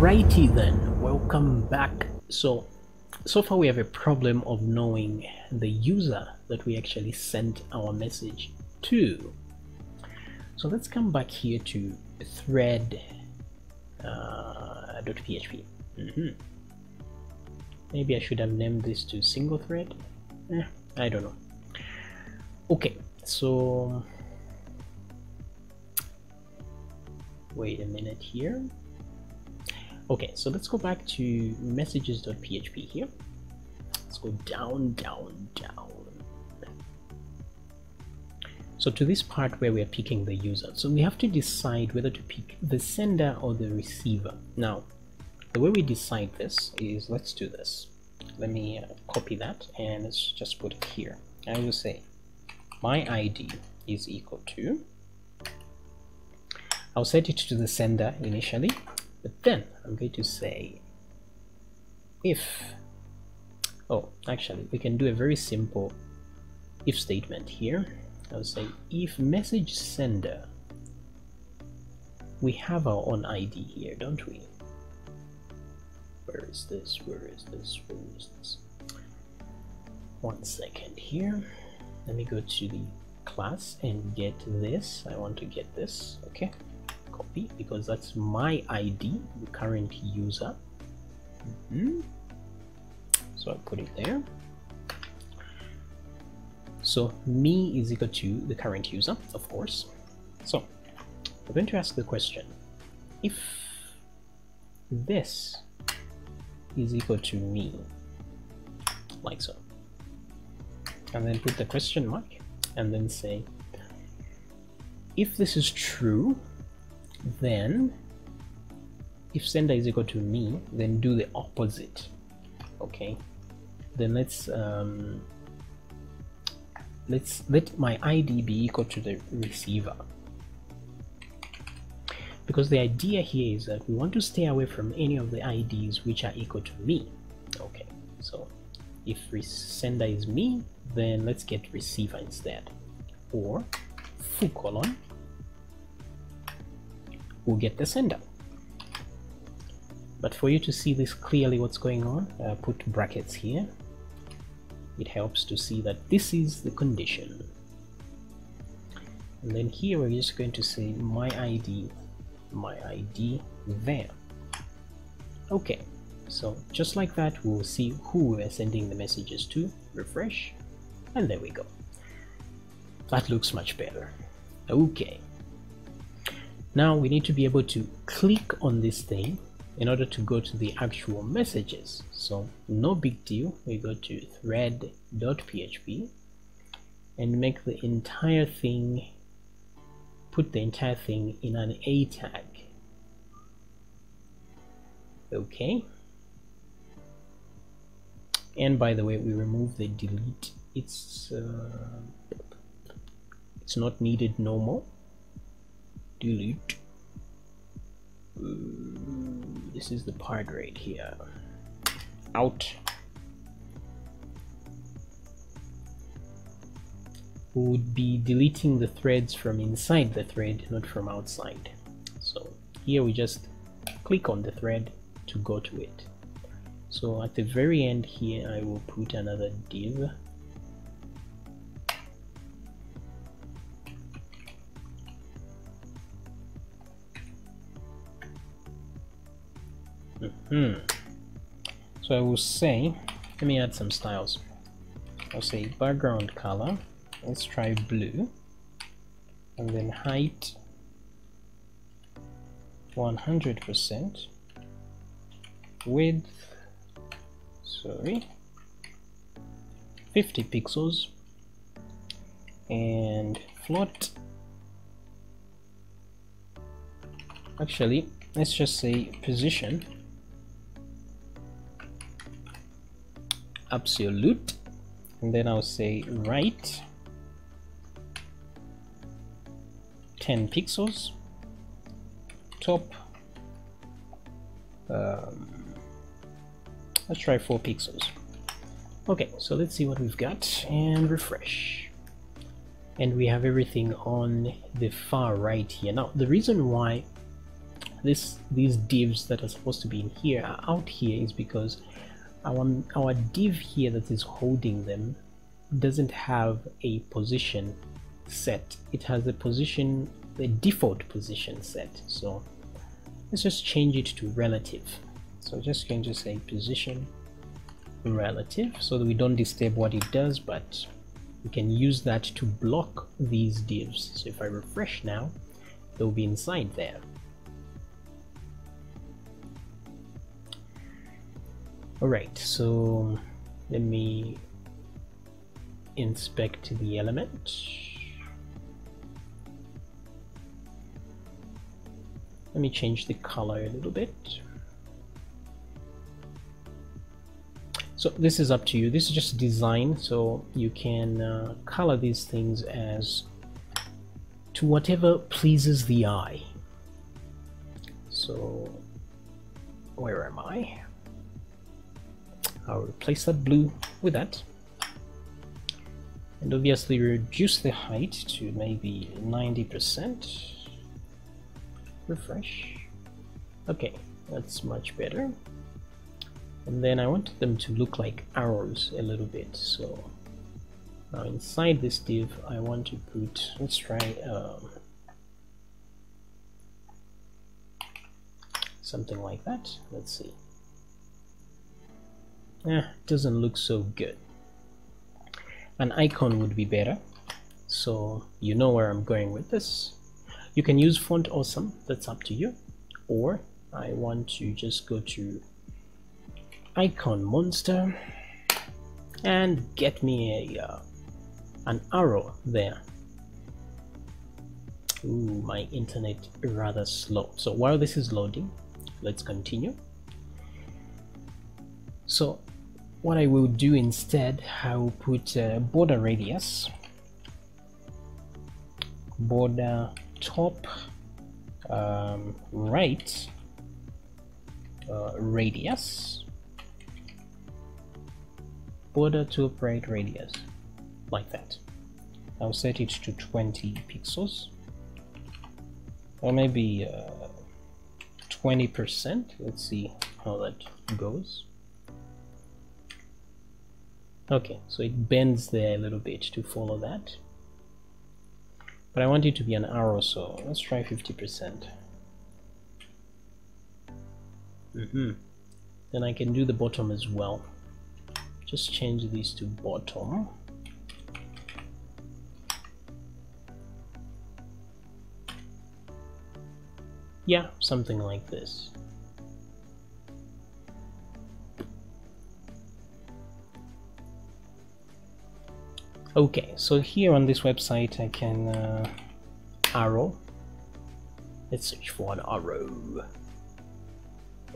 Alrighty then, welcome back. So, so far we have a problem of knowing the user that we actually sent our message to. So let's come back here to thread uh, .php. Mm -hmm. Maybe I should have named this to single thread. Eh, I don't know. Okay, so wait a minute here. Okay, so let's go back to messages.php here. Let's go down, down, down. So to this part where we are picking the user. So we have to decide whether to pick the sender or the receiver. Now, the way we decide this is, let's do this. Let me uh, copy that and let's just put it here. I will say my ID is equal to, I'll set it to the sender initially but then I'm going to say if oh actually we can do a very simple if statement here. I'll say if message sender we have our own ID here don't we? Where is this? Where is this? Where is this? One second here. Let me go to the class and get this. I want to get this. Okay copy because that's my ID, the current user. Mm -hmm. So I put it there. So me is equal to the current user, of course. So we're going to ask the question, if this is equal to me, like so, and then put the question mark, and then say, if this is true, then if sender is equal to me then do the opposite. Okay? Then let's um, let's let my id be equal to the receiver. Because the idea here is that we want to stay away from any of the IDs which are equal to me. Okay? So if sender is me then let's get receiver instead. Or foo colon will get the sender. But for you to see this clearly what's going on, uh, put brackets here. It helps to see that this is the condition. And then here we're just going to say my ID, my ID there. Okay, so just like that, we'll see who we're sending the messages to, refresh, and there we go. That looks much better. Okay. Now we need to be able to click on this thing in order to go to the actual messages. So no big deal. We go to thread.php and make the entire thing, put the entire thing in an A tag. Okay. And by the way, we remove the delete. It's uh, it's not needed no more delete mm, this is the part right here. Out. We would be deleting the threads from inside the thread not from outside. So here we just click on the thread to go to it. So at the very end here I will put another div Hmm. So I will say, let me add some styles. I'll say background color. Let's try blue. And then height 100%. Width, sorry, 50 pixels. And float. Actually, let's just say position absolute. And then I'll say right 10 pixels. Top. Um, let's try 4 pixels. Okay so let's see what we've got and refresh. And we have everything on the far right here. Now the reason why this these divs that are supposed to be in here are out here is because our, our div here that is holding them doesn't have a position set. It has a position the default position set. So let's just change it to relative. So just going to say position relative so that we don't disturb what it does but we can use that to block these divs. So if I refresh now they'll be inside there alright so let me inspect the element. Let me change the color a little bit. So this is up to you. This is just design so you can uh, color these things as to whatever pleases the eye. So where am I I'll replace that blue with that. And obviously reduce the height to maybe 90% refresh. Okay that's much better. And then I want them to look like arrows a little bit so now inside this div I want to put let's try um, something like that. Let's see eh, doesn't look so good. An icon would be better. So you know where I'm going with this. You can use font awesome that's up to you. Or I want to just go to iconmonstr and get me a uh, an arrow there. Ooh, my internet rather slow. So while this is loading let's continue. So what I will do instead I will put border radius. Border top um, right uh, radius. Border to right radius. Like that. I'll set it to 20 pixels. Or maybe 20% uh, let's see how that goes okay so it bends there a little bit to follow that. But I want it to be an arrow so. Let's try 50% mm -hmm. then I can do the bottom as well. Just change these to bottom. Yeah something like this okay so here on this website I can uh, arrow. Let's search for an arrow.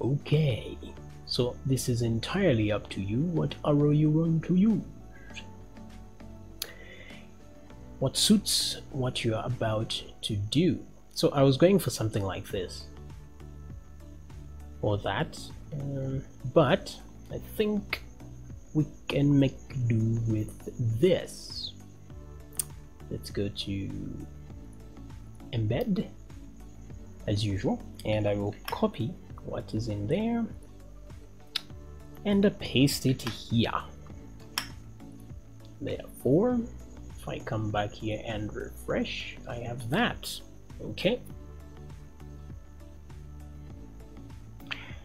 Okay so this is entirely up to you what arrow you want to use. What suits what you're about to do. So I was going for something like this. Or that um, but I think we can make do with this. Let's go to embed as usual and I will copy what is in there and paste it here. Therefore if I come back here and refresh I have that. Okay.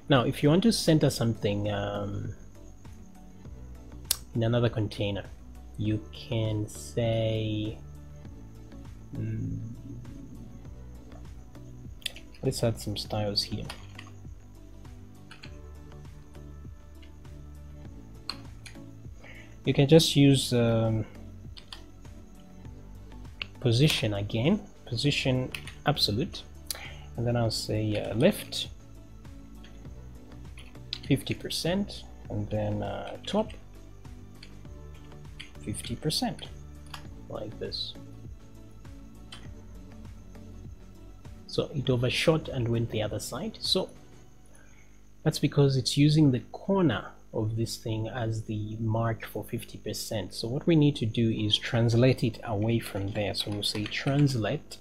Now if you want to center something um, in another container. You can say mm, let's add some styles here. You can just use um, position again position absolute and then I'll say uh, left 50% and then uh, top 50% like this. So it overshot and went the other side. So that's because it's using the corner of this thing as the mark for 50%. So what we need to do is translate it away from there. So we'll say translate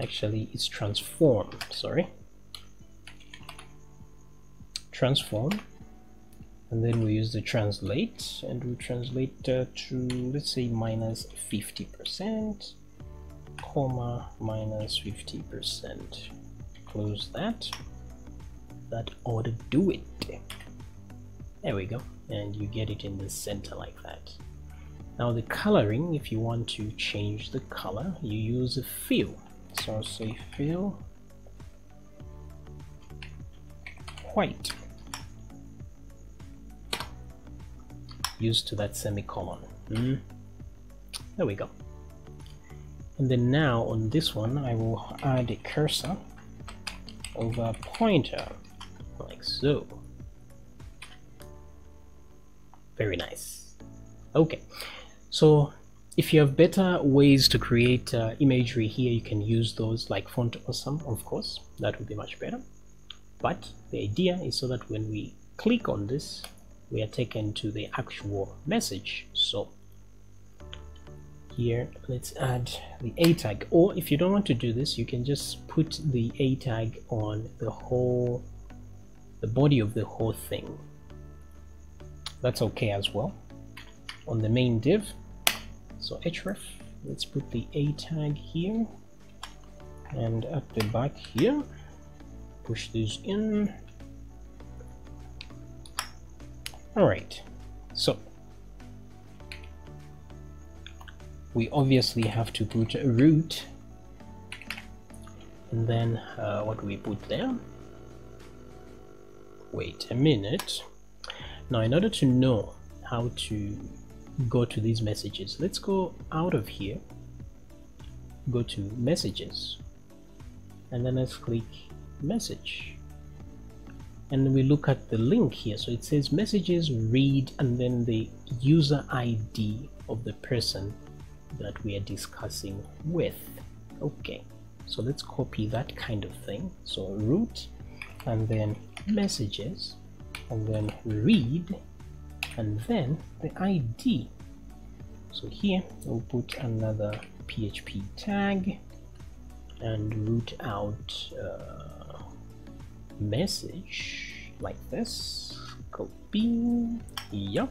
actually it's transform sorry transform and then we use the translate and we translate uh, to let's say minus 50 percent comma minus 50 percent. Close that. That ought to do it. There we go. And you get it in the center like that. Now the coloring if you want to change the color you use a fill. So say fill white used to that semicolon. Mm. there we go. And then now on this one I will add a cursor over a pointer like so. Very nice. Okay. So if you have better ways to create uh, imagery here you can use those like font awesome of course. That would be much better. But the idea is so that when we click on this we are taken to the actual message. So here let's add the a tag. Or if you don't want to do this you can just put the a tag on the whole the body of the whole thing. That's okay as well. On the main div so href let's put the a tag here. And at the back here push this in all right. So we obviously have to put a root and then uh, what do we put there? Wait a minute. Now in order to know how to go to these messages let's go out of here go to messages and then let's click message and we look at the link here. So it says messages read and then the user ID of the person that we are discussing with. Okay so let's copy that kind of thing. So root and then messages and then read and then the ID so here we'll put another PHP tag and root out uh, message like this. Copy. Yep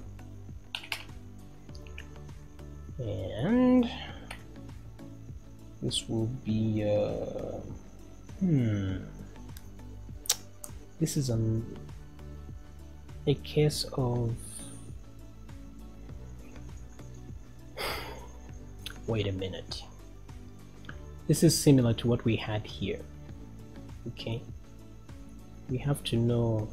and this will be uh, hmm. This is an a case of wait a minute. This is similar to what we had here. Okay we have to know.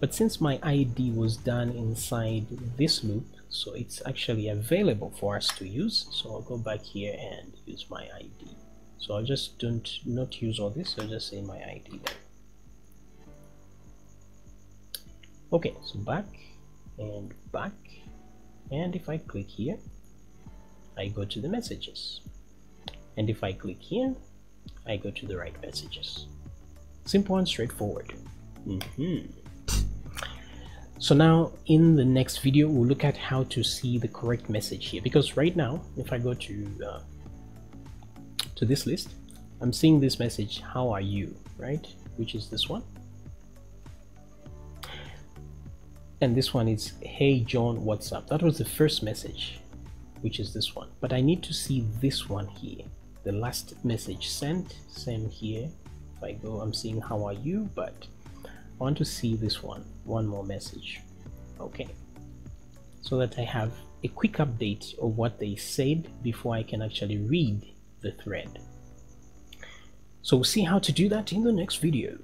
But since my ID was done inside this loop so it's actually available for us to use so I'll go back here and use my ID so I'll just don't not use all this I'll just say my ID okay so back and back. And if I click here I go to the messages. And if I click here I go to the right messages. Simple and straightforward mm -hmm. so now in the next video we'll look at how to see the correct message here. Because right now if I go to uh, to this list I'm seeing this message how are you? right? Which is this one. And this one is hey John what's up? That was the first message which is this one. But I need to see this one here. The last message sent same here. If I go I'm seeing how are you? but want to see this one one more message. Okay. So that I have a quick update of what they said before I can actually read the thread. So we'll see how to do that in the next video